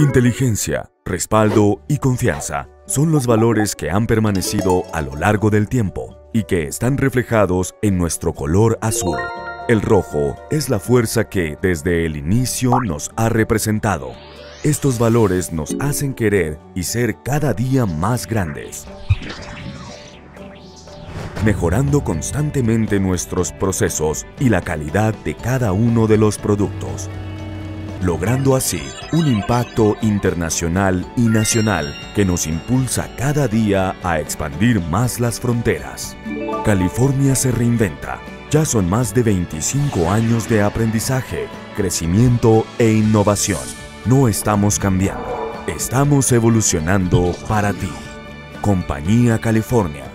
Inteligencia, respaldo y confianza son los valores que han permanecido a lo largo del tiempo y que están reflejados en nuestro color azul. El rojo es la fuerza que desde el inicio nos ha representado. Estos valores nos hacen querer y ser cada día más grandes, mejorando constantemente nuestros procesos y la calidad de cada uno de los productos, logrando así un impacto internacional y nacional que nos impulsa cada día a expandir más las fronteras. California se reinventa ya son más de 25 años de aprendizaje, crecimiento e innovación. No estamos cambiando, estamos evolucionando para ti. Compañía California